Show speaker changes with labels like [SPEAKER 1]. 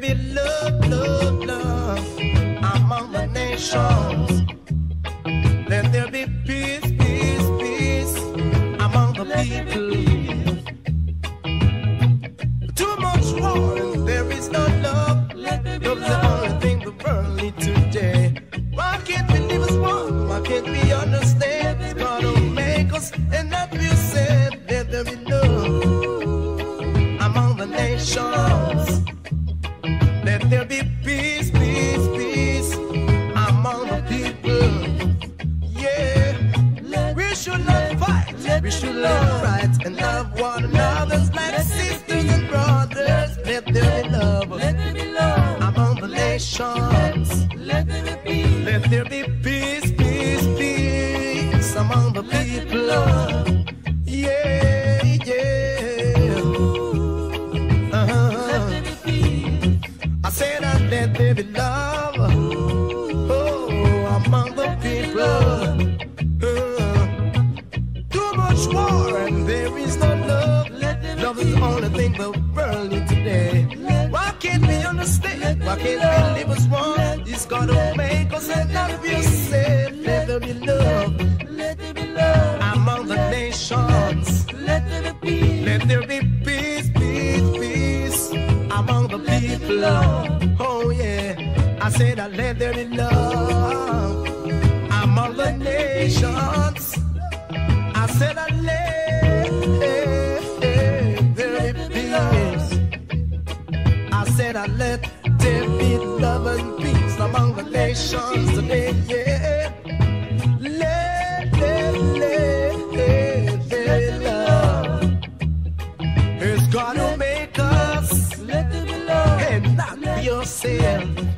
[SPEAKER 1] Baby, love, love, love among the nations. Let there be peace, peace, peace among the people. Too much war there is no love. Love's the only thing the world needs today. Why can't we live as one? Why can't we understand? God will make us and not be sad. Let there be love among the nations. Let there be peace, peace, peace among the people. Yeah, we should not fight. We should live right and love one another like sisters and brothers. Let there be love. among the nations. Let there be peace. Let there be peace, peace, peace among the people. Much war and there is no love. Love is the only thing the world needs today. Why can't we understand? Why can't we live as one? It's gonna make us not be safe. Let there be love among the nations. Let there be peace, peace, peace among the people. Oh I said I love among the nations. I said I let there be peace. I said I let there be love and peace among the nations today. Yeah, let let let there be love. It's gonna make us let it belong and not be love. It's gonna make us. And not yourself.